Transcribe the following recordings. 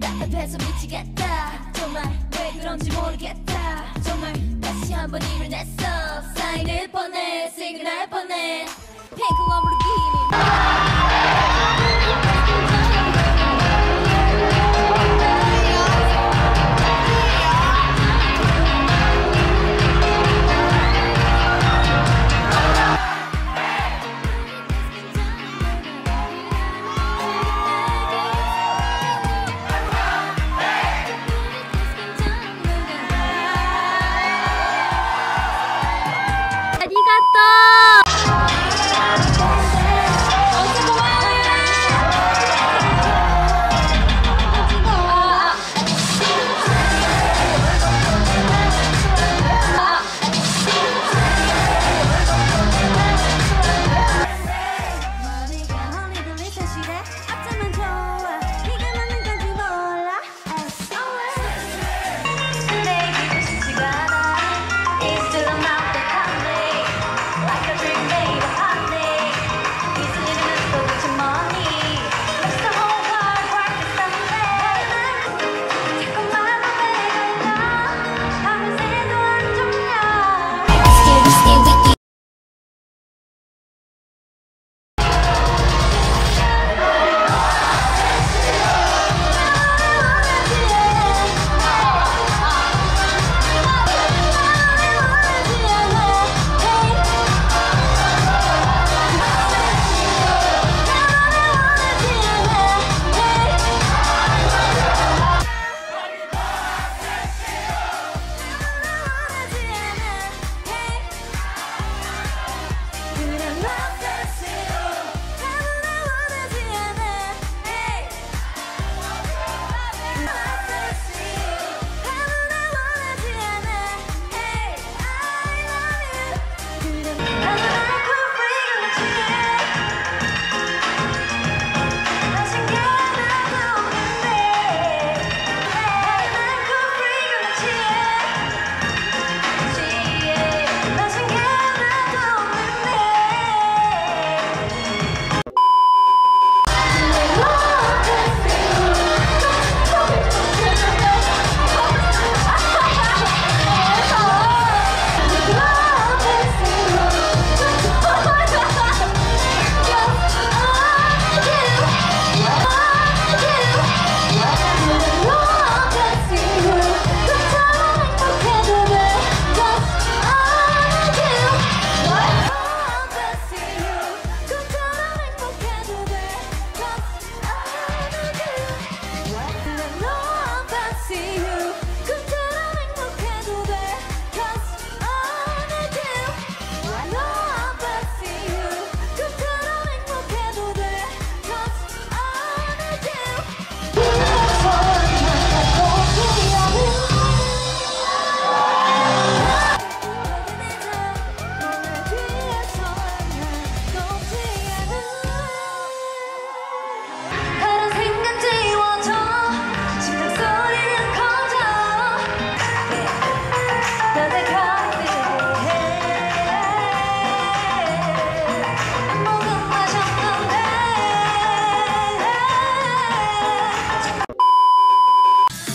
답답해서 미치겠다. 정말 왜 그런지 모르겠다. 정말 다시 한번 일을 냈어. 사인을 뻔해 시그널 보내 핑크 웜으로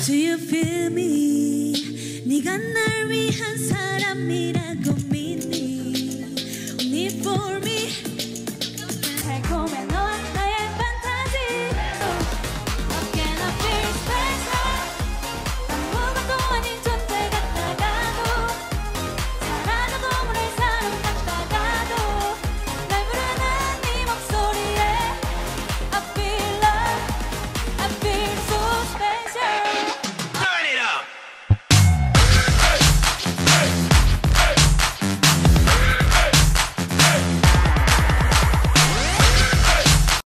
Do you feel me? 네가 날 위한 사람이라고